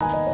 you